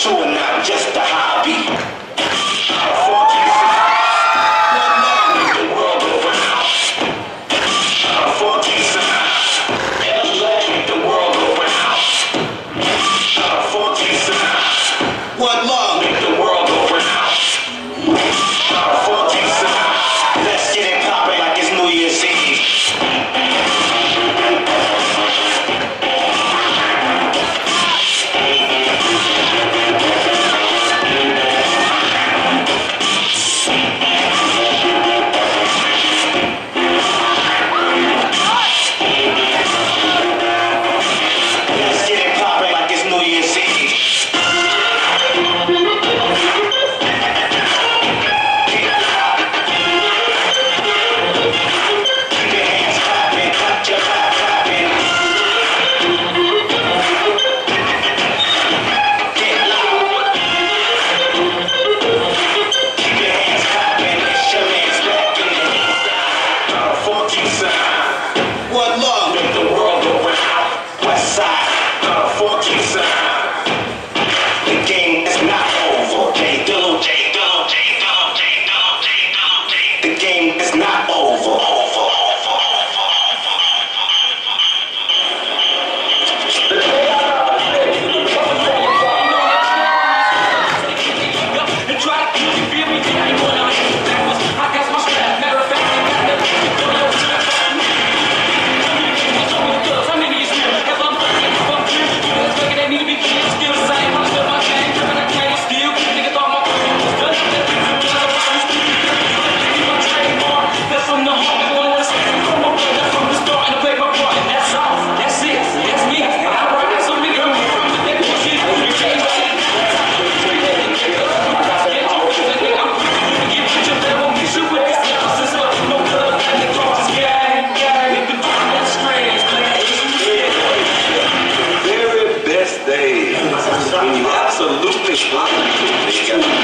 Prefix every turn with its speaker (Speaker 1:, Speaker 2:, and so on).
Speaker 1: showing not just the
Speaker 2: бесплатно. Значит,